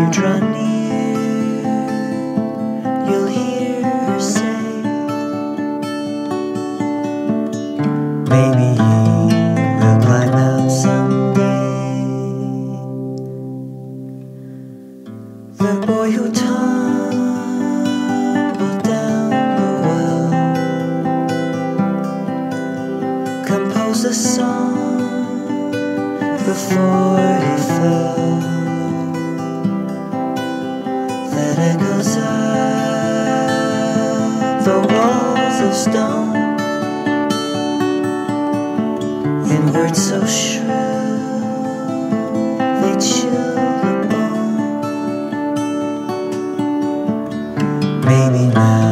you draw near, you'll hear her say, Maybe he will climb out someday. The boy who tumbled down the well composed a song before he fell the walls of stone in words so shrill they chill the bone. Maybe now.